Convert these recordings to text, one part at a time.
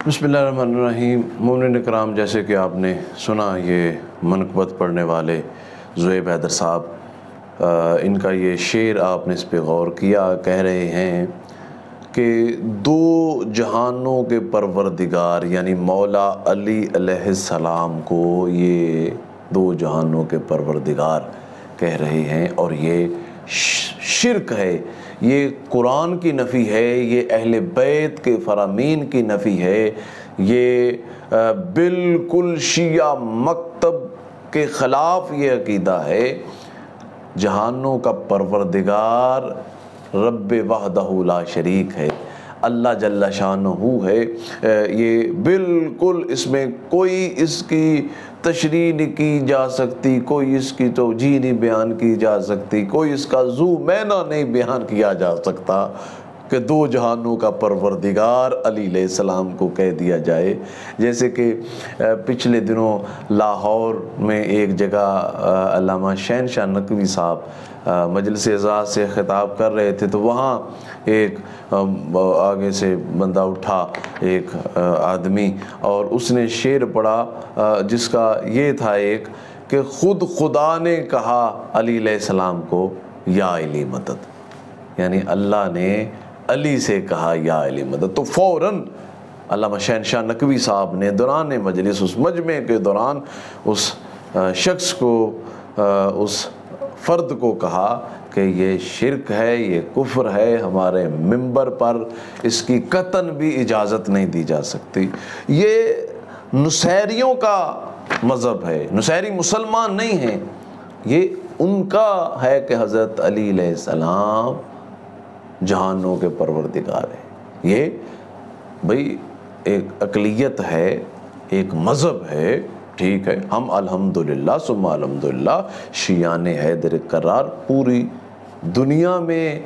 बसमीम मोमिन कराम जैसे कि आपने सुना, ये मनकबत पढ़ने वाले ज़ुएब हैदर साहब इनका ये शेर आपने इस पर गौर किया, कह रहे हैं कि दो जहानों के परवरदिगार, यानी मौला अली सलाम को ये दो जहानों के परवरदिगार कह रहे हैं, और ये शिरक है। ये कुरान की नफ़ी है, ये अहल बैत के फरामीन की नफ़ी है। ये बिल्कुल शिया मकतब के ख़िलाफ़ ये अकीदा है। जहानों का परवरदिगार रब वहदहुला शरीक है। अल्लाह जल्ला शान है। ये बिल्कुल इसमें कोई इसकी तशरी नहीं की जा सकती, कोई इसकी तो जी नहीं बयान की जा सकती, कोई इसका जू मैना नहीं बयान किया जा सकता। कि दो जहानों का परवरदिगार अली सलाम को कह दिया जाए। जैसे कि पिछले दिनों लाहौर में एक जगह अलामा शहन शाह नकवी साहब मजलिस एजाज से ख़िताब कर रहे थे तो वहाँ एक आगे से बंदा उठा एक आदमी और उसने शेर पढ़ा जिसका ये था एक कि ख़ुद खुदा ने कहा अली सलाम को, या अली मदद। यानी अल्लाह ने अली से कहा, या अली, मदद तो फ़ौर अल्लाह शहनशाह नकवी साहब ने दौरान मजलिस, उस मजमे के दौरान उस शख्स को उस फ़र्द को कहा कि ये शिरक है, ये कुफ्र है, हमारे मंबर पर इसकी कतन भी इजाज़त नहीं दी जा सकती। ये नुसैरियों का मज़हब है, नुसैरी मुसलमान नहीं हैं। ये उनका है कि हज़रत अली सलाम जहानों के परवरदिगार है। ये भाई एक अकलीत है, एक मज़हब है, ठीक है? हम अल्हम्दुलिल्लाह, सुम्मा अल्हम्दुलिल्लाह, शियान हैदर करार पूरी दुनिया में,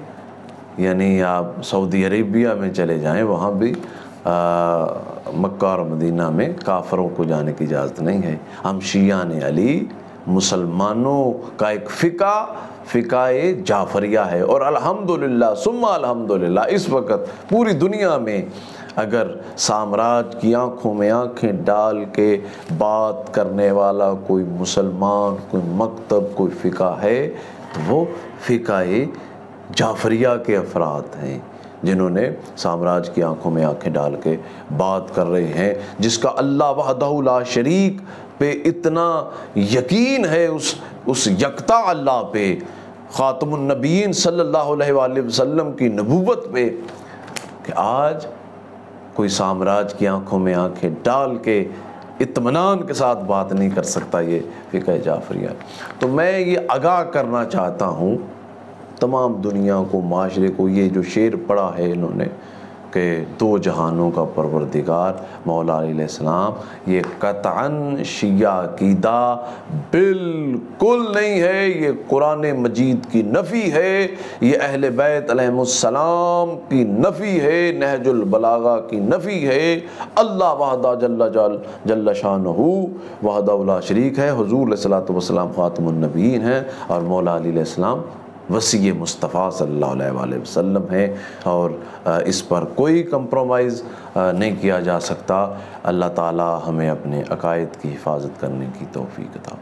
यानी आप सऊदी अरेबिया में चले जाएँ, वहाँ भी मक्का और मदीना में काफ़रों को जाने की इजाज़त नहीं है। हम शियान अली मुसलमानों का एक फ़िका फ़िका जाफरिया है। और अल्हम्दुलिल्लाह, सुम्मा अल्हम्दुलिल्लाह, इस वक्त पूरी दुनिया में अगर साम्राज्य की आँखों में आँखें डाल के बात करने वाला कोई मुसलमान, कोई मकतब, कोई फ़िका है तो वो फ़िका जाफरिया के अफराद हैं। जिन्होंने साम्राज्य की आँखों में आँखें डाल के बात कर रहे हैं, जिसका अल्लाह वहदहुल्ला शरीक पे इतना यकीन है, उस उस यकता अल्लाह पे ख़ातमुलनबीन सल्लल्लाहु अलैहि वसल्लम की नबूवत पे, कि आज कोई साम्राज्य की आँखों में आँखें डाल के इतमान के साथ बात नहीं कर सकता, ये फ़िका जाफरिया। तो मैं ये आगाह करना चाहता हूँ तमाम दुनिया को माशरे को ये जो शेर पढ़ा है इन्होंने के दो जहानों का परवरदिगार मौलाम ये कतन शिया कीदा बिल्कुल नहीं है, ये कुरान मजीद की नफ़ी है, ये अहल बैत सलाम की नफ़ी है नहजुलबलागा की नफ़ी है, अल्लाह वहदा जल्ला जल, जल्ला शाह वहदा शरीक है, हजूर सलाम ख़ातमनबीन हैं, और मौला सलाम वसी मुस्तफ़ा सल्लल्लाहु अलैहि वसल्लम है और इस पर कोई कंप्रोमाइज़ नहीं किया जा सकता। अल्लाह ताला हमें अपने अकायद की हिफाजत करने की तोफ़ी था